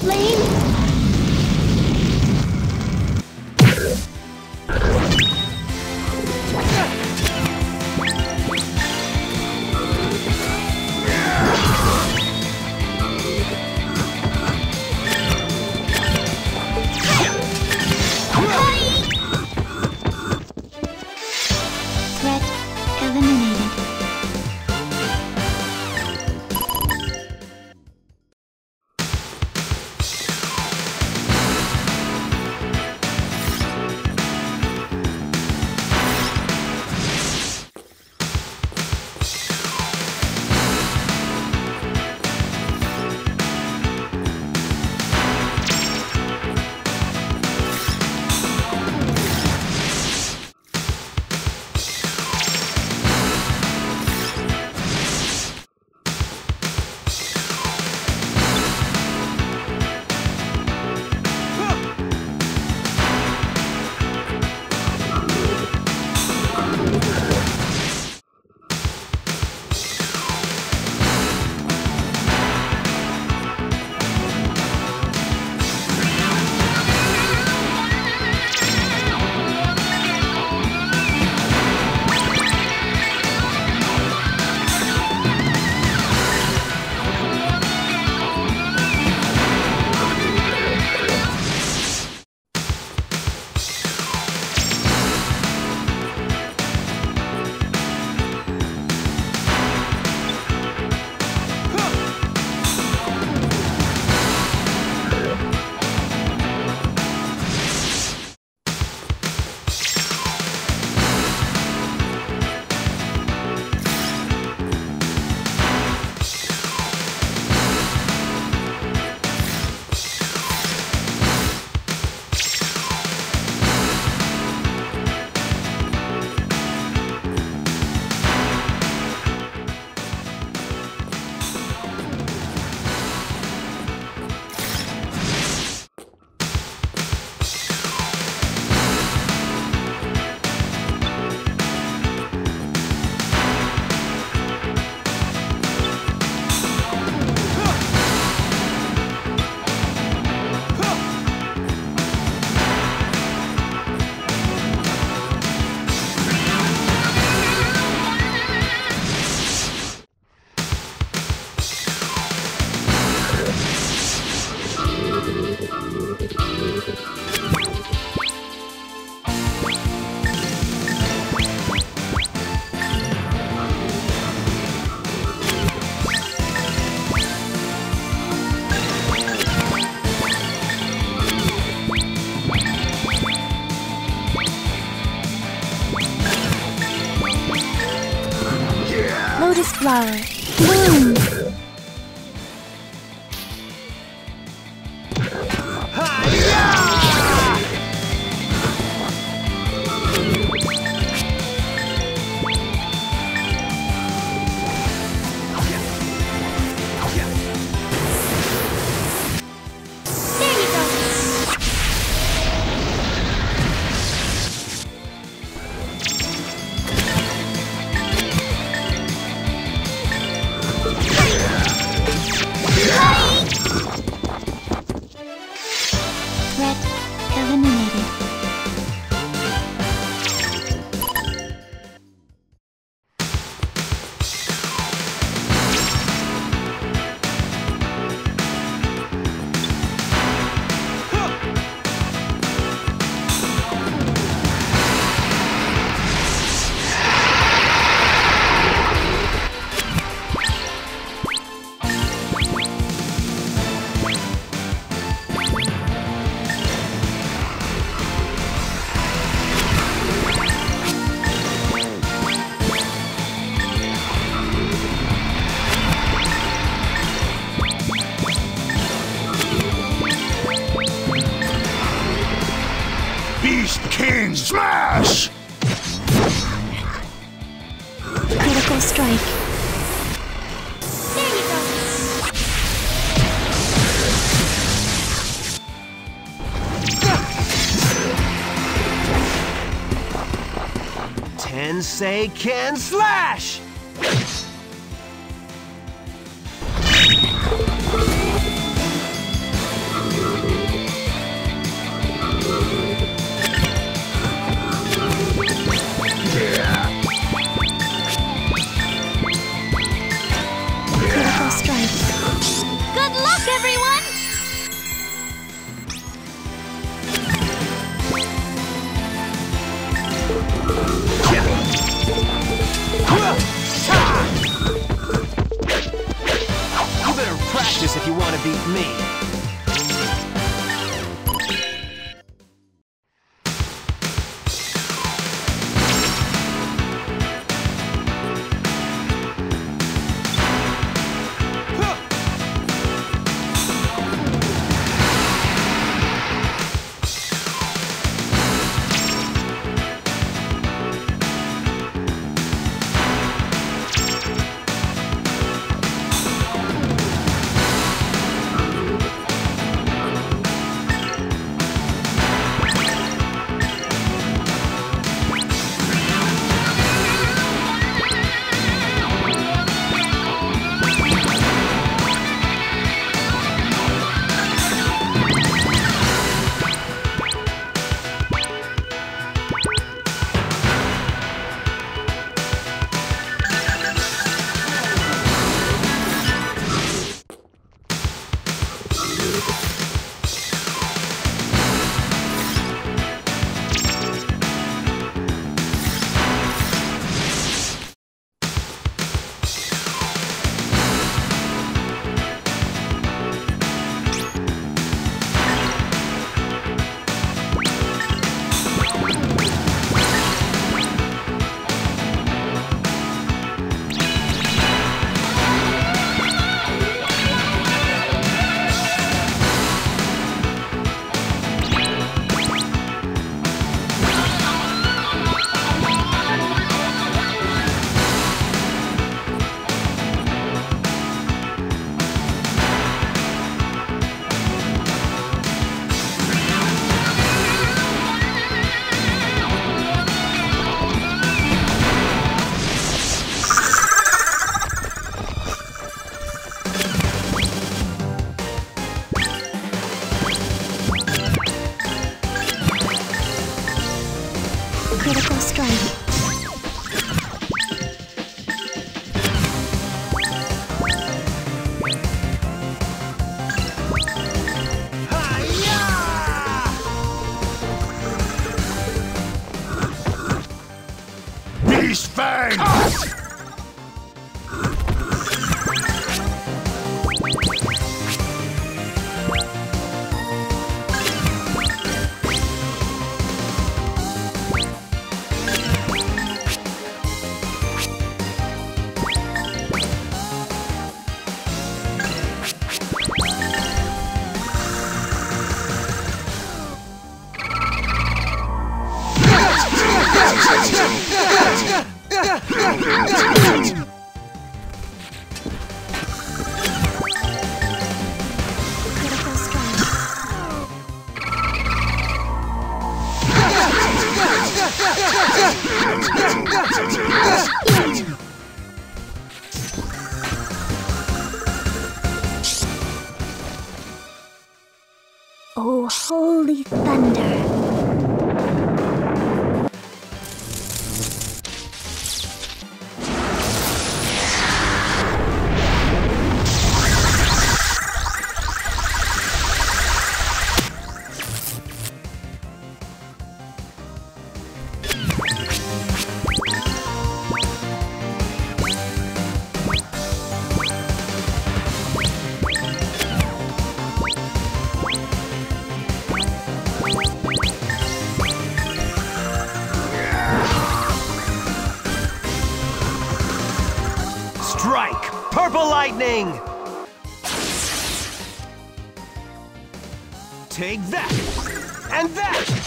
flame! Lotus flower. Tenseiken slash! If you want to beat me. Cost! Purple lightning! Take that! And that!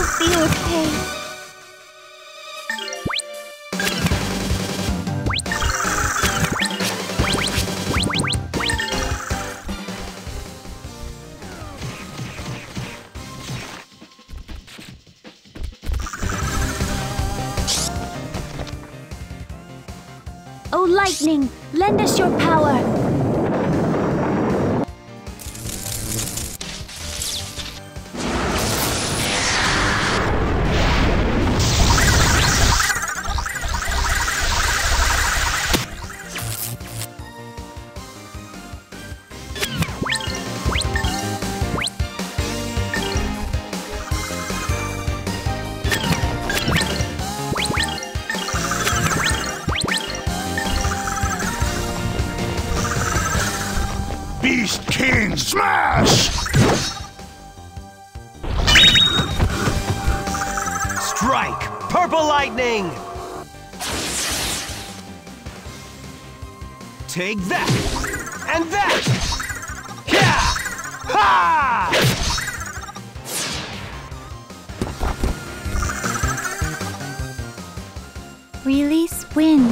I'll be okay. Smash! Strike! Purple lightning! Take that! And that! Yeah! Ha! Release wind.